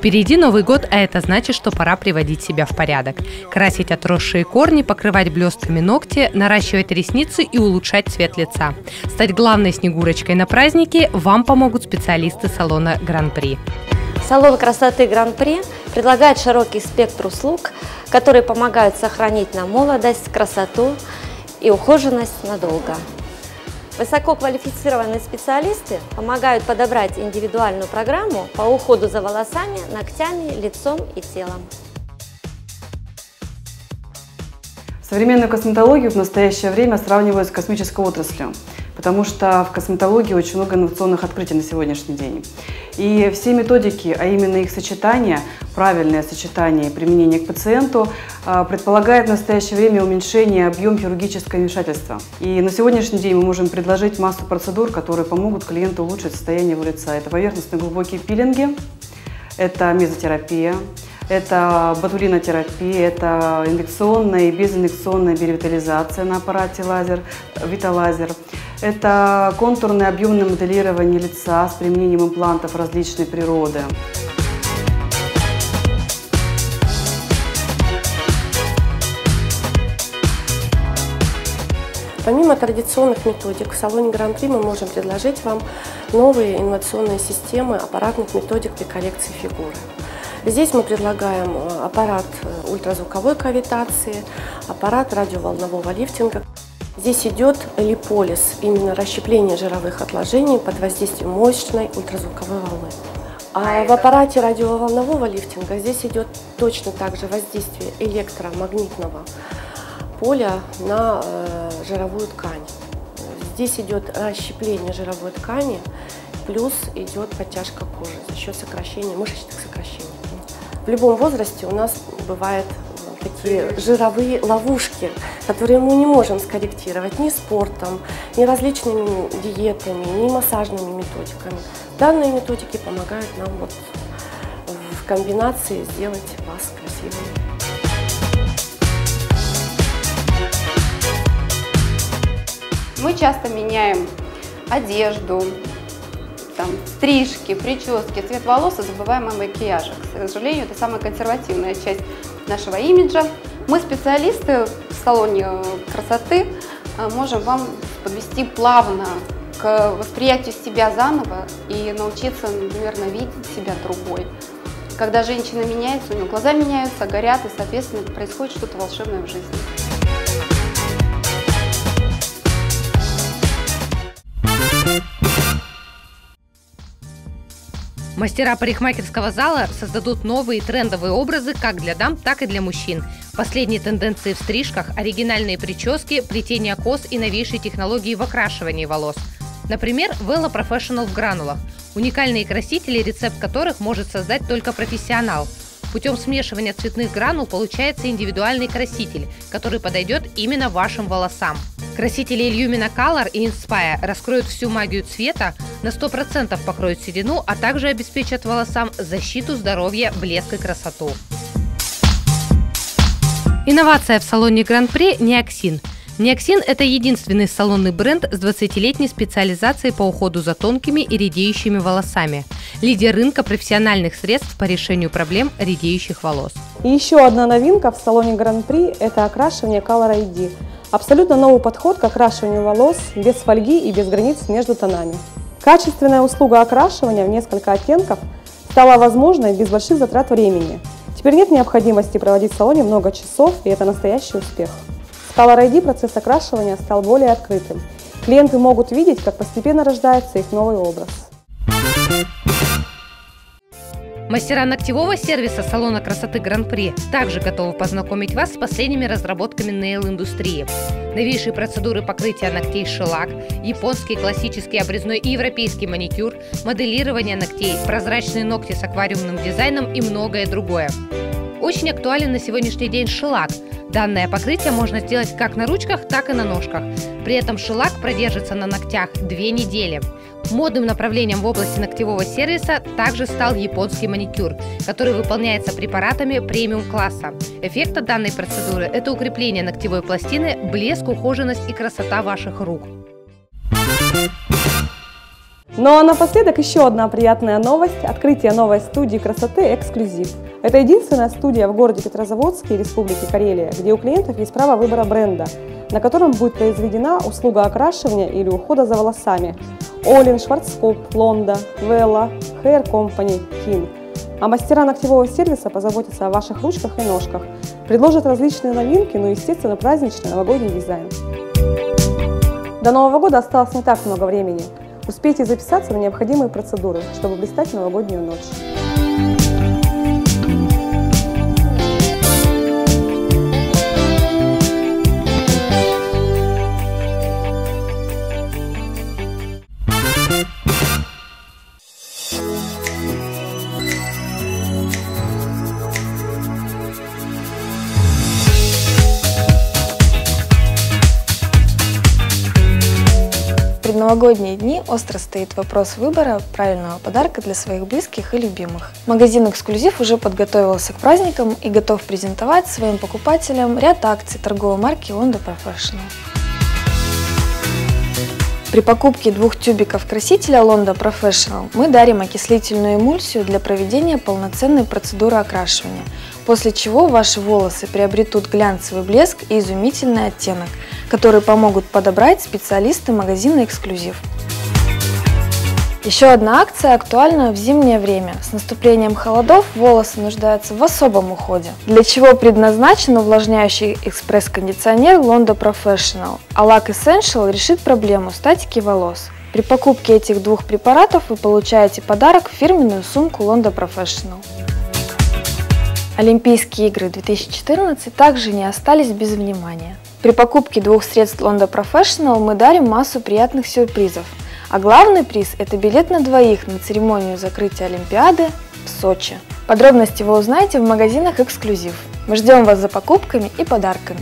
Впереди Новый год, а это значит, что пора приводить себя в порядок. Красить отросшие корни, покрывать блестками ногти, наращивать ресницы и улучшать цвет лица. Стать главной снегурочкой на празднике вам помогут специалисты салона Гран-при. Салон красоты Гран-при предлагает широкий спектр услуг, которые помогают сохранить нам молодость, красоту и ухоженность надолго. Высококвалифицированные специалисты помогают подобрать индивидуальную программу по уходу за волосами, ногтями, лицом и телом. Современную косметологию в настоящее время сравнивают с космической отраслью потому что в косметологии очень много инновационных открытий на сегодняшний день. И все методики, а именно их сочетание, правильное сочетание и применение к пациенту, а, предполагает в настоящее время уменьшение объем хирургического вмешательства. И на сегодняшний день мы можем предложить массу процедур, которые помогут клиенту улучшить состояние его лица. Это поверхностные глубокие пилинги, это мезотерапия, это ботулинотерапия, это инъекционная и безинъекционная биоревитализация на аппарате лазер, виталазер. Это контурное объемное моделирование лица с применением имплантов различной природы. Помимо традиционных методик, в салоне Гран-при мы можем предложить вам новые инновационные системы аппаратных методик при коррекции фигуры. Здесь мы предлагаем э, аппарат э, ультразвуковой кавитации, аппарат радиоволнового лифтинга. Здесь идет липолиз, именно расщепление жировых отложений под воздействием мощной ультразвуковой волны. А в аппарате радиоволнового лифтинга здесь идет точно так же воздействие электромагнитного поля на э, жировую ткань. Здесь идет расщепление жировой ткани, плюс идет подтяжка кожи за счет сокращения, мышечных сокращений. В любом возрасте у нас бывают э, такие жировые ловушки, которые мы не можем скорректировать ни спортом, ни различными диетами, ни массажными методиками. Данные методики помогают нам вот в комбинации сделать вас красивыми. Мы часто меняем одежду, там, стрижки, прически, цвет волос и забываем о макияже. К сожалению, это самая консервативная часть нашего имиджа. Мы, специалисты в салоне красоты, э, можем вам подвести плавно к восприятию себя заново и научиться, наверное, видеть себя другой. Когда женщина меняется, у нее глаза меняются, горят, и, соответственно, происходит что-то волшебное в жизни. Мастера парикмахерского зала создадут новые трендовые образы как для дам, так и для мужчин. Последние тенденции в стрижках, оригинальные прически, плетение кос и новейшие технологии в окрашивании волос. Например, Velo Professional в гранулах. Уникальные красители, рецепт которых может создать только профессионал. Путем смешивания цветных гранул получается индивидуальный краситель, который подойдет именно вашим волосам. Красители Illumina Color и Inspire раскроют всю магию цвета, на 100% покроют седину, а также обеспечат волосам защиту, здоровье, блеск и красоту. Инновация в салоне Гран-при – Неоксин – Неоксин – это единственный салонный бренд с 20-летней специализацией по уходу за тонкими и редеющими волосами. Лидер рынка профессиональных средств по решению проблем редеющих волос. И еще одна новинка в салоне Гран-при – это окрашивание Color ID. Абсолютно новый подход к окрашиванию волос без фольги и без границ между тонами. Качественная услуга окрашивания в несколько оттенков стала возможной без больших затрат времени. Теперь нет необходимости проводить в салоне много часов, и это настоящий успех. С Color ID процесс окрашивания стал более открытым. Клиенты могут видеть, как постепенно рождается их новый образ. Мастера ногтевого сервиса салона красоты Гран-при также готовы познакомить вас с последними разработками нейл-индустрии. Новейшие процедуры покрытия ногтей шелак, японский классический обрезной и европейский маникюр, моделирование ногтей, прозрачные ногти с аквариумным дизайном и многое другое. Очень актуален на сегодняшний день шелак – Данное покрытие можно сделать как на ручках, так и на ножках. При этом шелак продержится на ногтях две недели. Модным направлением в области ногтевого сервиса также стал японский маникюр, который выполняется препаратами премиум-класса. Эффект от данной процедуры – это укрепление ногтевой пластины, блеск, ухоженность и красота ваших рук. Ну а напоследок еще одна приятная новость – открытие новой студии красоты «Эксклюзив». Это единственная студия в городе Петрозаводске и Республике Карелия, где у клиентов есть право выбора бренда, на котором будет произведена услуга окрашивания или ухода за волосами. Олин, Шварцкоп, Лонда, Велла, Hair Company, King. А мастера ногтевого сервиса позаботятся о ваших ручках и ножках, предложат различные новинки, ну и, естественно, праздничный новогодний дизайн. До Нового года осталось не так много времени – Успейте записаться на необходимые процедуры, чтобы блистать новогоднюю ночь. Новогодние дни остро стоит вопрос выбора правильного подарка для своих близких и любимых. Магазин «Эксклюзив» уже подготовился к праздникам и готов презентовать своим покупателям ряд акций торговой марки Honda Professional. При покупке двух тюбиков красителя Londa Professional мы дарим окислительную эмульсию для проведения полноценной процедуры окрашивания, после чего ваши волосы приобретут глянцевый блеск и изумительный оттенок, который помогут подобрать специалисты магазина «Эксклюзив». Еще одна акция актуальна в зимнее время. С наступлением холодов волосы нуждаются в особом уходе, для чего предназначен увлажняющий экспресс-кондиционер Londo Professional, а лак Essential решит проблему статики волос. При покупке этих двух препаратов вы получаете подарок – фирменную сумку Londo Professional. Олимпийские игры 2014 также не остались без внимания. При покупке двух средств Londo Professional мы дарим массу приятных сюрпризов – а главный приз – это билет на двоих на церемонию закрытия Олимпиады в Сочи. Подробности вы узнаете в магазинах «Эксклюзив». Мы ждем вас за покупками и подарками.